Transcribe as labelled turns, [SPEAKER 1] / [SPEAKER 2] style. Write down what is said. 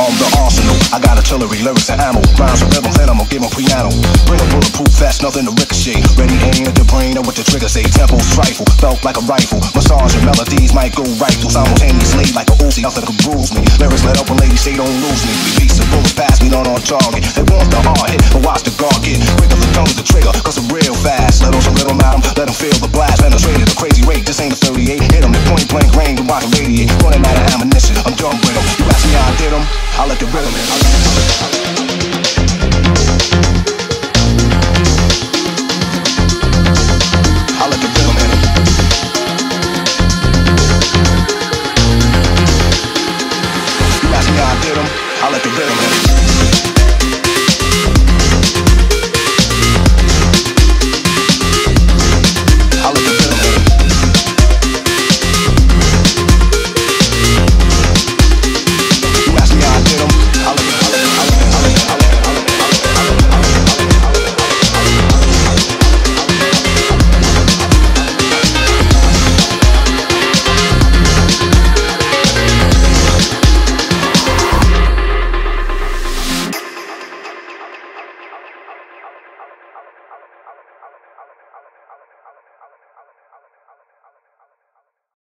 [SPEAKER 1] on the arsenal. I got artillery, lyrics, and ammo. Rhymes and rhythms, and I'ma give them piano. Bring a bulletproof vest, nothing to ricochet. Ready hand the brain, know what the trigger say. Temples trifle, felt like a rifle. Massage the melodies might go right through simultaneously like a Uzi. Nothing can bruise me. Lyrics let up when ladies say don't lose me. Beats and bullets we me, not on target. They want the hard hit, but watch the guard get. Quicker the tongue the trigger, cause I'm real fast. Let on some rhythm at let them feel the blast. Penetrated the best.